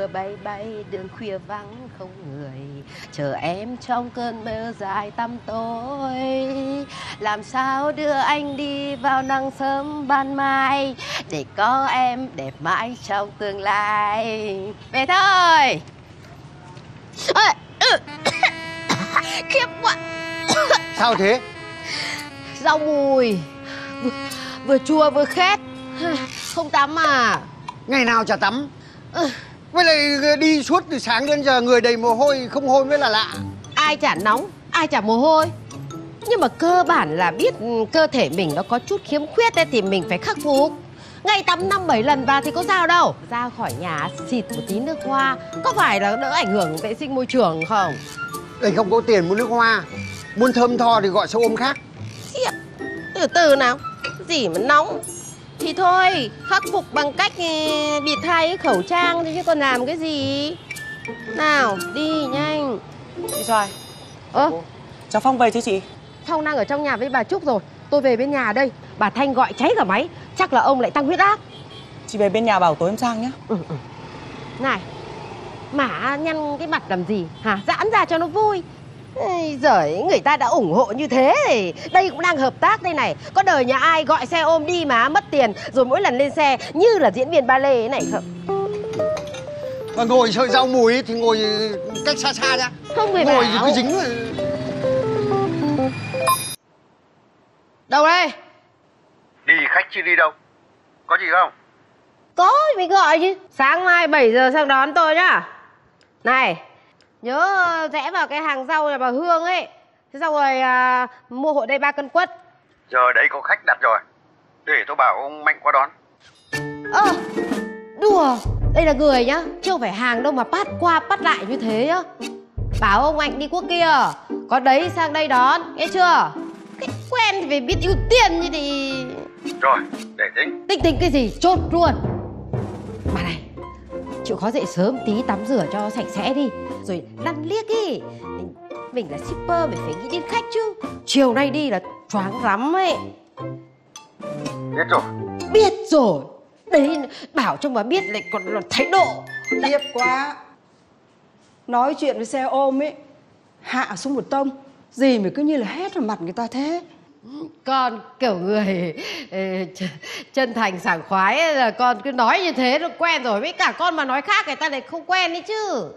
mưa bay bay đường khuya vắng không người chờ em trong cơn mơ dài tăm tối. Làm sao đưa anh đi vào nắng sớm ban mai để có em đẹp mãi trong tương lai? Về thôi! Ôi, ừ. khiếp quá! Sao thế? Rau mùi! Vừa, vừa chua vừa khét. Không tắm à? Ngày nào chả tắm? Ừ. Với lại đi suốt từ sáng đến giờ người đầy mồ hôi Không hôi mới là lạ. Ai chả nóng ai chả mồ hôi. Nhưng mà cơ bản là biết ừ, cơ thể mình nó có chút khiếm khuyết ấy, thì mình phải khắc phục. Ngày tắm năm bảy lần vào thì có sao đâu. Ra khỏi nhà xịt một tí nước hoa có phải là đỡ ảnh hưởng vệ sinh môi trường không? Đây không có tiền mua nước hoa. Muốn thơm tho thì gọi xe ôm khác. Từ từ nào. Gì mà nóng thì thôi khắc phục bằng cách ừ, bịt hai cái khẩu trang thôi chứ còn làm cái gì? Nào đi nhanh. Chị Xoài, ơ? Cháu Phong về chứ chị? Phong đang ở trong nhà với bà Trúc rồi. Tôi về bên nhà đây. Bà Thanh gọi cháy cả máy. Chắc là ông lại tăng huyết áp. Chị về bên nhà bảo tối em sang nhá. Ừ, ừ. Này Mà nhăn cái mặt làm gì? Hả? Giãn ra cho nó vui Ây Giời, người ta đã ủng hộ như thế. Thì Đây cũng đang hợp tác đây này. Có đời nhà ai gọi xe ôm đi mà mất tiền Rồi mỗi lần lên xe như là diễn viên ballet ấy này. Không. Mà ngồi sợi rau mùi thì ngồi cách xa xa ra Không người Ngồi bảo. cứ dính rồi. Đâu đây? Đi khách chứ đi đâu? Có gì không? Có mình gọi chứ. Sáng mai 7 giờ sang đón tôi nhá. Này Nhớ rẽ vào cái hàng rau nhà bà Hương ấy. Thế xong rồi à, mua hộ đây ba cân quất. Giờ đấy có khách đặt rồi. Để tôi bảo ông Mạnh qua đón. Ơ Đùa. Đây là người nhá Chứ không phải hàng đâu mà bắt qua bắt lại như thế nhá Bảo ông Mạnh đi quốc kia Có đấy sang đây đón. Nghe chưa? Cái quen thì phải biết ưu tiên như thì Rồi để tính. Tinh tinh cái gì? Chốt luôn. Bà này Chịu khó dậy sớm tí tắm rửa cho sạch sẽ đi. Rồi lăn liếc đi mình, mình là shipper mình phải nghĩ đến khách chứ. Chiều nay đi là choáng lắm ấy. Biết rồi. Biết rồi. Đấy bảo cho mà biết lại còn là thái độ. Điệp quá. Nói chuyện với xe ôm ấy Hạ xuống một tông. Gì mà cứ như là hết vào mặt người ta thế con kiểu người ờ, chân thành sảng khoái là con cứ nói như thế nó quen rồi, Với cả con mà nói khác người ta lại không quen đấy chứ.